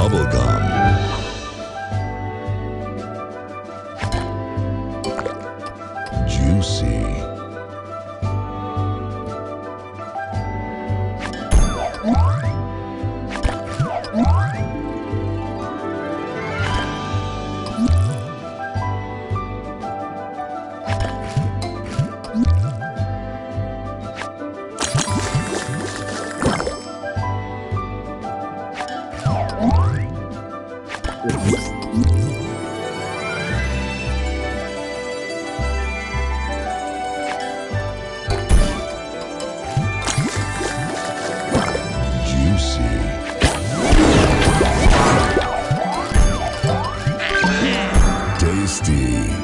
Bubblegum. Juicy. Tasty.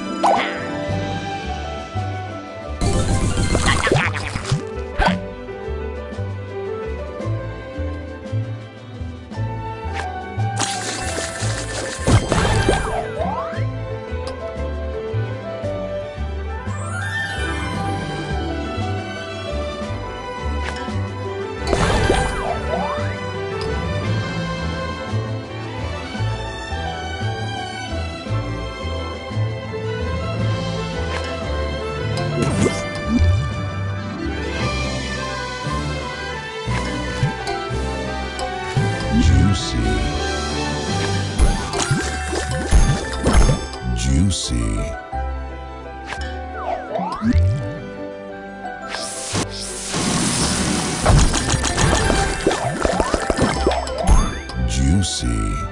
Juicy.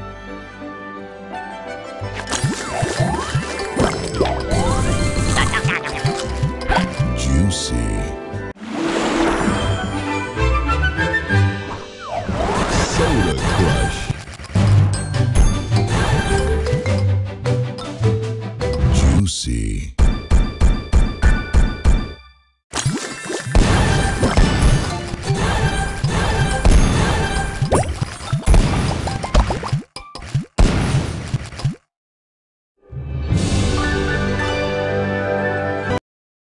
Juicy.